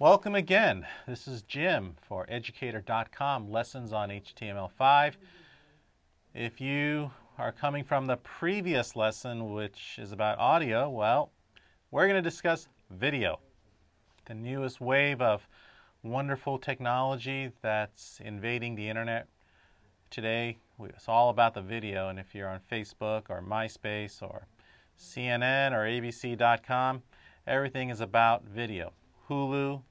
Welcome again. This is Jim for educator.com lessons on HTML5. If you are coming from the previous lesson, which is about audio, well, we're going to discuss video, the newest wave of wonderful technology that's invading the internet today. It's all about the video, and if you're on Facebook or MySpace or CNN or ABC.com, everything is about video. Hulu.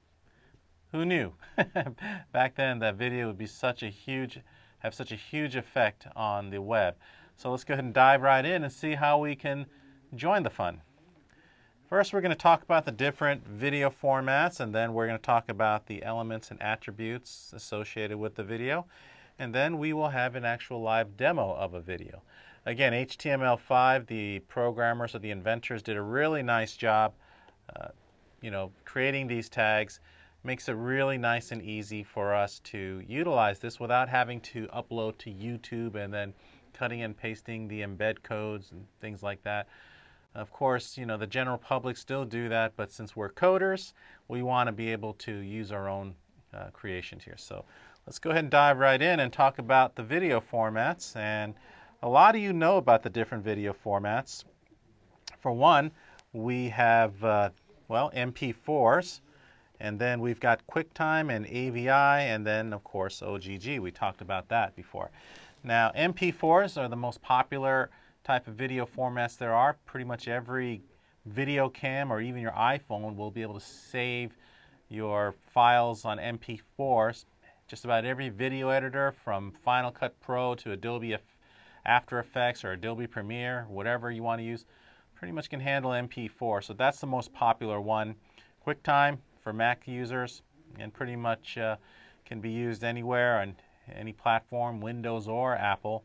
Who knew back then that video would be such a huge, have such a huge effect on the web. So let's go ahead and dive right in and see how we can join the fun. First, we're going to talk about the different video formats, and then we're going to talk about the elements and attributes associated with the video. And then we will have an actual live demo of a video. Again, HTML5, the programmers or the inventors did a really nice job uh, you know, creating these tags makes it really nice and easy for us to utilize this without having to upload to YouTube and then cutting and pasting the embed codes and things like that. Of course, you know, the general public still do that, but since we're coders, we want to be able to use our own uh, creations here. So let's go ahead and dive right in and talk about the video formats. And a lot of you know about the different video formats. For one, we have uh, well, MP4s, and then we've got QuickTime and AVI, and then, of course, OGG. We talked about that before. Now, MP4s are the most popular type of video formats there are. Pretty much every video cam or even your iPhone will be able to save your files on MP4s. Just about every video editor from Final Cut Pro to Adobe After Effects or Adobe Premiere, whatever you want to use, pretty much can handle MP4. So that's the most popular one. QuickTime for Mac users and pretty much uh, can be used anywhere on any platform, Windows or Apple.